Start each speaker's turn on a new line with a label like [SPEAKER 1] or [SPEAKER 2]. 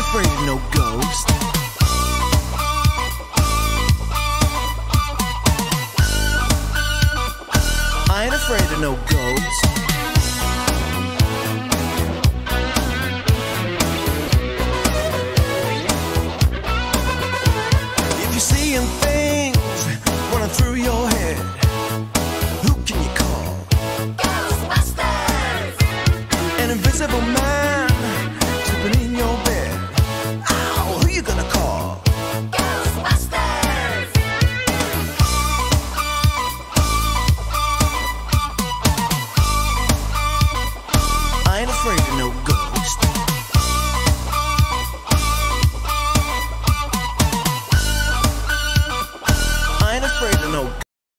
[SPEAKER 1] afraid of no ghost. I ain't afraid of no ghost. If you're seeing things running through your head, who can you call?
[SPEAKER 2] Ghostbusters!
[SPEAKER 1] An invisible man. I ain't afraid of no ghost.